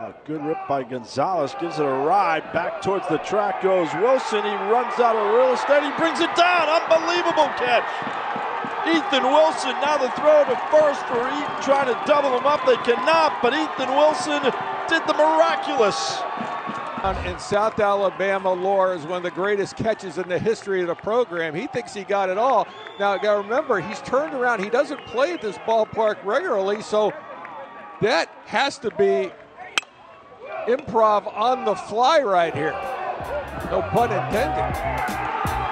Oh, good rip by Gonzalez. Gives it a ride. Back towards the track goes Wilson. He runs out of real estate. He brings it down. Unbelievable catch. Ethan Wilson now the throw to first for Eaton trying to double him up. They cannot, but Ethan Wilson did the miraculous. In South Alabama, lore is one of the greatest catches in the history of the program. He thinks he got it all. Now, got to remember, he's turned around. He doesn't play at this ballpark regularly, so that has to be improv on the fly right here. No pun intended.